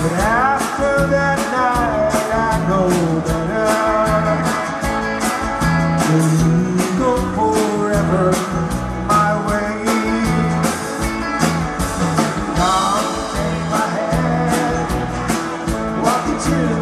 But after that night, I know that I go forever my way. Take my hand, walk into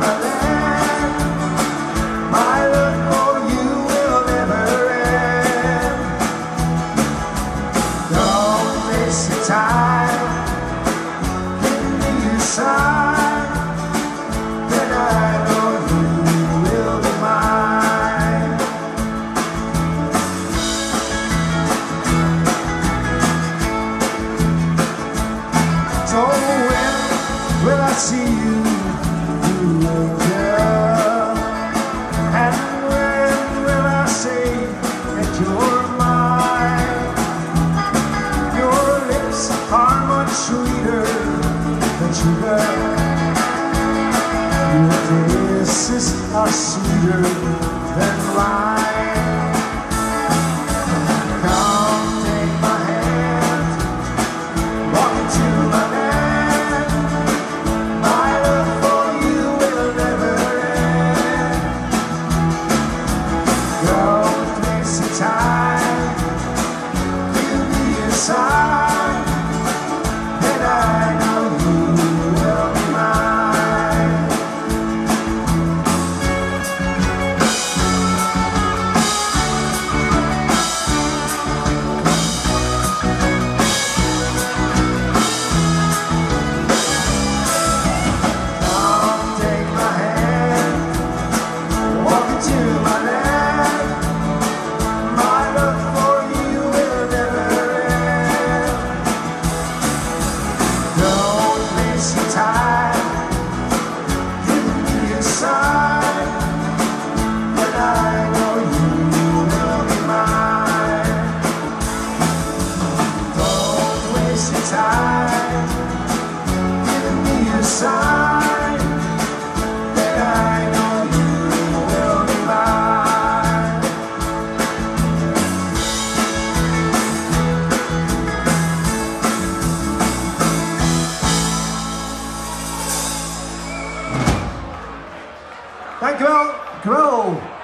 Your lips are sweeter than sugar. Thank you all. Grow.